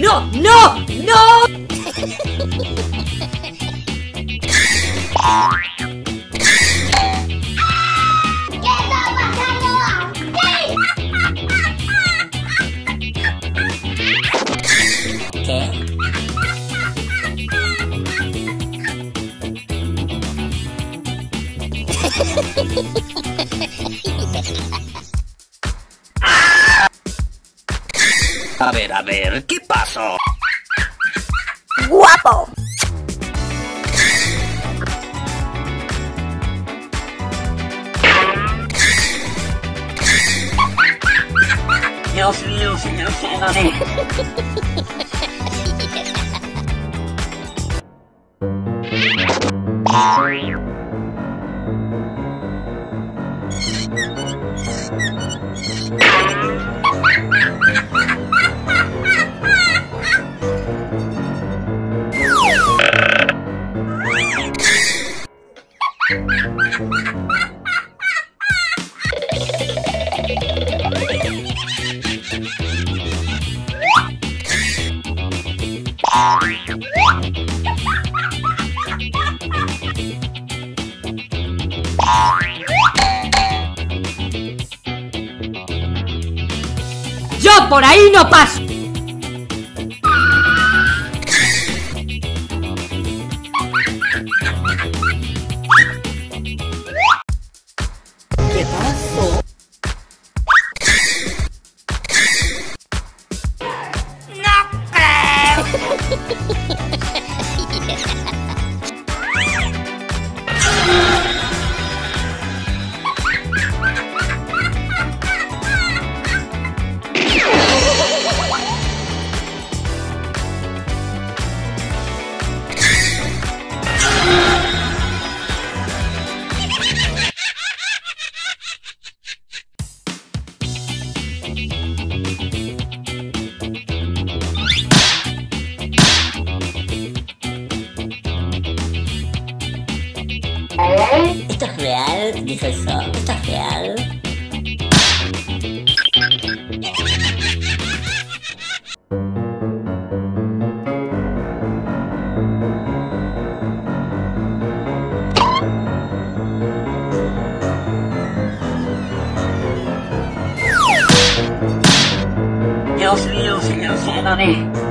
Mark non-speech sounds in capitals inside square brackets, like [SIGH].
no, no, no. ¿Qué A ver, a ver, ¿qué pasó? ¡Guapo! Dios mío, señor Kennedy. [LAUGHS] Yo por ahí no paso. ¿Esto es real? Dijo eso. ¿Esto es real? Dios mío, señor Kennedy.